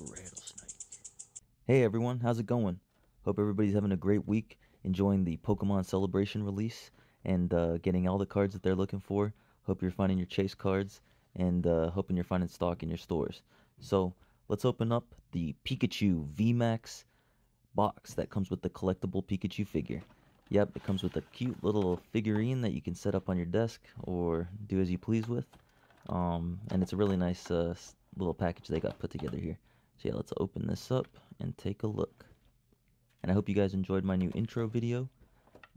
rattlesnake. Hey everyone, how's it going? Hope everybody's having a great week, enjoying the Pokemon Celebration release, and uh, getting all the cards that they're looking for. Hope you're finding your chase cards, and uh, hoping you're finding stock in your stores. So let's open up the Pikachu VMAX box that comes with the collectible Pikachu figure. Yep, it comes with a cute little figurine that you can set up on your desk or do as you please with. Um, and it's a really nice uh, little package they got put together here. So yeah, let's open this up and take a look. And I hope you guys enjoyed my new intro video.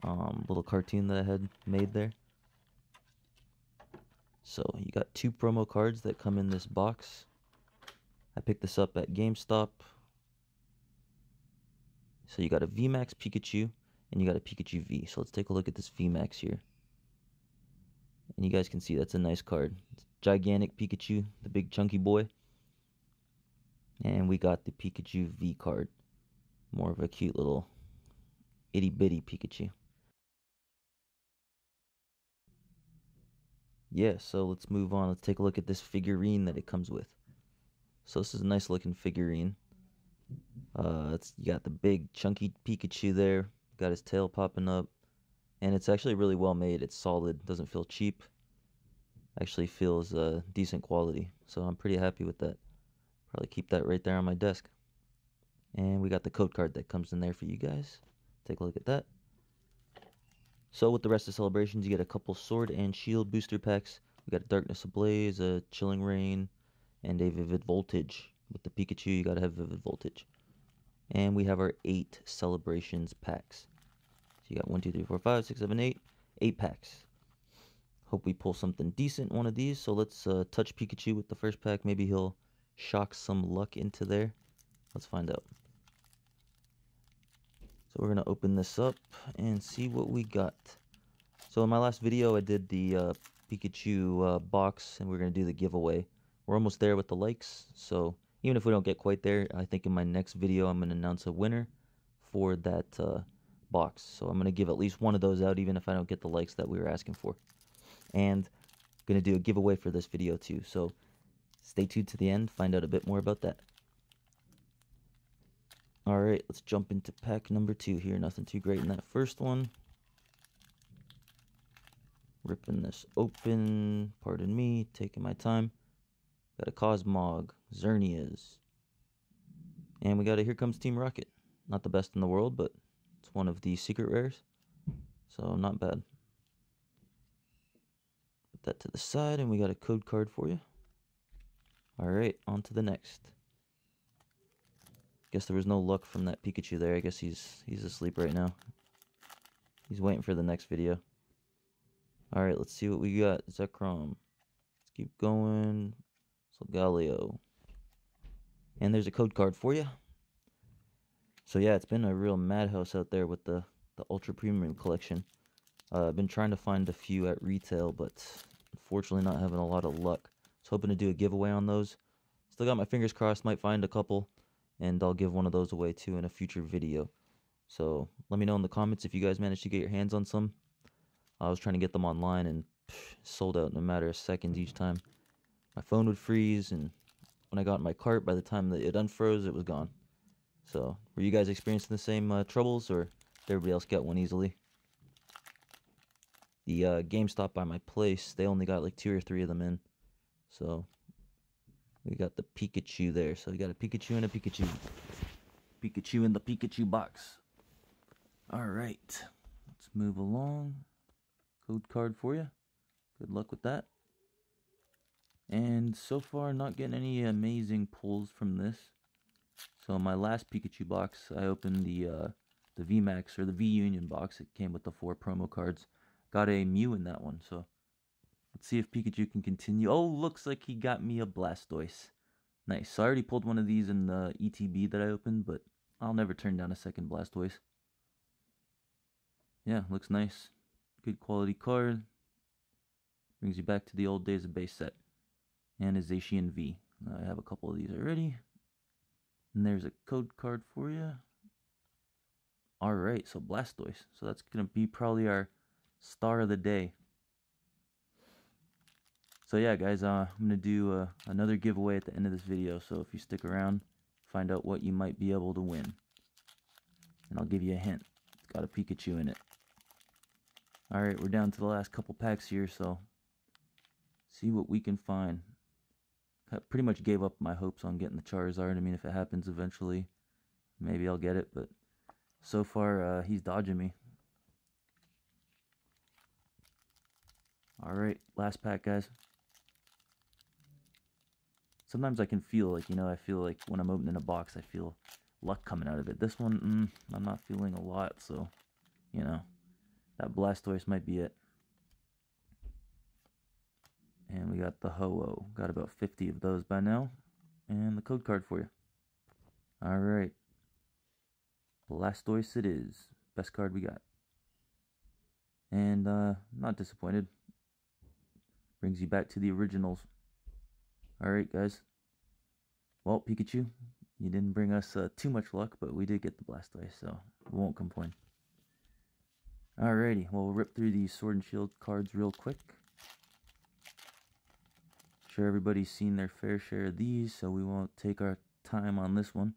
Um, little cartoon that I had made there. So you got two promo cards that come in this box. I picked this up at GameStop. So you got a VMAX Pikachu and you got a Pikachu V. So let's take a look at this VMAX here. And you guys can see that's a nice card. It's gigantic Pikachu, the big chunky boy. And we got the Pikachu V card. More of a cute little itty bitty Pikachu. Yeah, so let's move on. Let's take a look at this figurine that it comes with. So this is a nice looking figurine. Uh, it's you got the big chunky Pikachu there. Got his tail popping up, and it's actually really well made. It's solid. Doesn't feel cheap. Actually feels uh, decent quality. So I'm pretty happy with that. Probably keep that right there on my desk. And we got the code card that comes in there for you guys. Take a look at that. So with the rest of celebrations, you get a couple sword and shield booster packs. We got a Darkness Ablaze, a Chilling Reign, and a Vivid Voltage. With the Pikachu, you gotta have Vivid Voltage. And we have our eight celebrations packs. So you got one, two, three, four, five, six, seven, eight, eight packs. Hope we pull something decent one of these. So let's uh, touch Pikachu with the first pack. Maybe he'll shock some luck into there. Let's find out. So we're going to open this up and see what we got. So in my last video, I did the uh, Pikachu uh, box, and we're going to do the giveaway. We're almost there with the likes, so even if we don't get quite there, I think in my next video, I'm going to announce a winner for that uh, box. So I'm going to give at least one of those out, even if I don't get the likes that we were asking for. And going to do a giveaway for this video too, so stay tuned to the end, find out a bit more about that. Alright, let's jump into pack number two here. Nothing too great in that first one. Ripping this open. Pardon me, taking my time. Got a Cosmog, Xerneas. And we got a Here Comes Team Rocket. Not the best in the world, but it's one of the secret rares. So not bad. Put that to the side and we got a code card for you. Alright, on to the next. Guess there was no luck from that Pikachu there. I guess he's he's asleep right now. He's waiting for the next video. Alright, let's see what we got. Zekrom. Let's keep going. Solgaleo. And there's a code card for you. So yeah, it's been a real madhouse out there with the, the Ultra Premium collection. Uh, I've been trying to find a few at retail, but unfortunately not having a lot of luck. Was hoping to do a giveaway on those. Still got my fingers crossed, might find a couple and I'll give one of those away too in a future video. So let me know in the comments if you guys managed to get your hands on some. I was trying to get them online and sold out in a matter of seconds each time. My phone would freeze and when I got in my cart, by the time that it unfroze, it was gone. So were you guys experiencing the same uh, troubles or did everybody else get one easily? The uh, GameStop by my place, they only got like two or three of them in. So we got the Pikachu there. So we got a Pikachu and a Pikachu. Pikachu in the Pikachu box. Alright. Let's move along. Code card for you. Good luck with that. And so far, not getting any amazing pulls from this. So my last Pikachu box, I opened the uh, the VMAX or the V Union box. It came with the four promo cards. Got a Mew in that one, so Let's see if Pikachu can continue. Oh, looks like he got me a Blastoise. Nice. So I already pulled one of these in the ETB that I opened, but I'll never turn down a second Blastoise. Yeah, looks nice. Good quality card. Brings you back to the old days of base set. And a Zacian V. I have a couple of these already. And there's a code card for you. Alright, so Blastoise. So that's going to be probably our star of the day. So yeah, guys, uh, I'm going to do uh, another giveaway at the end of this video. So if you stick around, find out what you might be able to win. And I'll give you a hint. It's got a Pikachu in it. Alright, we're down to the last couple packs here, so see what we can find. I pretty much gave up my hopes on getting the Charizard. I mean, if it happens eventually, maybe I'll get it, but so far, uh, he's dodging me. Alright, last pack, guys. Sometimes I can feel like, you know, I feel like when I'm opening a box, I feel luck coming out of it. This one, mm, I'm not feeling a lot, so, you know, that Blastoise might be it. And we got the Ho-Oh. Got about 50 of those by now. And the code card for you. Alright. Blastoise it is. Best card we got. And, uh, not disappointed. Brings you back to the originals. Alright, guys. Well, Pikachu, you didn't bring us uh, too much luck, but we did get the Blastoise, so we won't complain. Alrighty, well, we'll rip through these Sword and Shield cards real quick. Sure, everybody's seen their fair share of these, so we won't take our time on this one.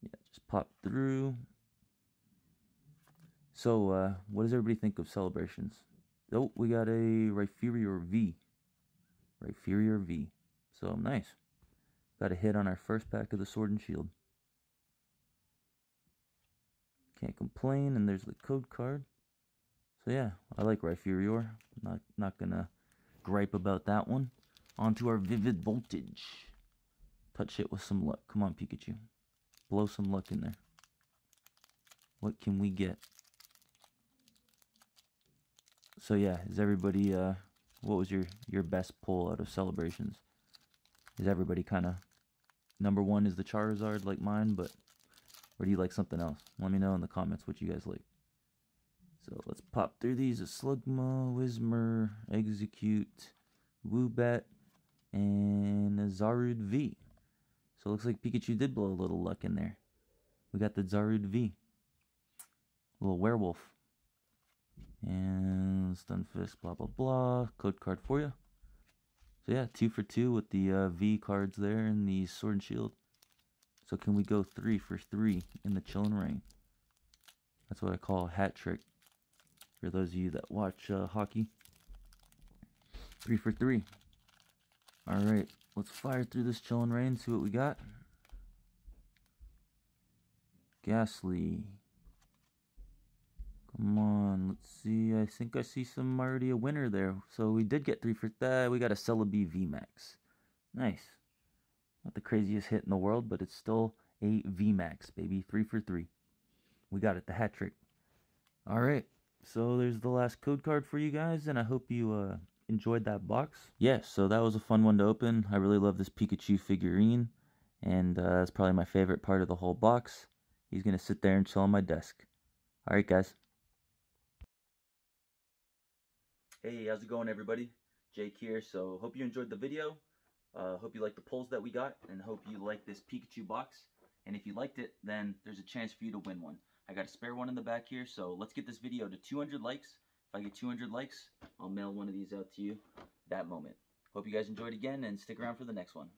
Yeah, just pop through. So, uh, what does everybody think of celebrations? Oh, we got a Rhyperior V. Rhyperior V. So, nice. Got a hit on our first pack of the Sword and Shield. Can't complain, and there's the code card. So yeah, I like Rhyperior. Not not gonna gripe about that one. Onto our Vivid Voltage. Touch it with some luck. Come on, Pikachu. Blow some luck in there. What can we get? So yeah, is everybody uh what was your your best pull out of celebrations? Is everybody kind of number one is the Charizard like mine, but or do you like something else? Let me know in the comments what you guys like. So let's pop through these. A Slugma, Whismur, Exeggcute, Woobat, and a Zarude V. So it looks like Pikachu did blow a little luck in there. We got the Zarude V. Little werewolf. And Stunfisk, blah, blah, blah. Code card for you. So yeah, two for two with the uh, V cards there and the Sword and Shield. So can we go three for three in the Chilling Reign? That's what I call a hat trick. For those of you that watch uh, hockey. Three for three. Alright, let's fire through this Chilling Reign, see what we got. Gastly. Come on, let's see. I think I see some already a winner there. So we did get three for that. We got a Celebi VMAX. Nice. Not the craziest hit in the world, but it's still a VMAX, baby. Three for three. We got it, the hat trick. All right. So there's the last code card for you guys, and I hope you uh, enjoyed that box. Yeah, so that was a fun one to open. I really love this Pikachu figurine, and uh, that's probably my favorite part of the whole box. He's going to sit there and chill on my desk. All right, guys. Hey, how's it going, everybody? Jake here. So, hope you enjoyed the video. Uh, hope you like the pulls that we got, and hope you like this Pikachu box. And if you liked it, then there's a chance for you to win one. I got a spare one in the back here, so let's get this video to 200 likes. If I get 200 likes, I'll mail one of these out to you that moment. Hope you guys enjoyed again, and stick around for the next one.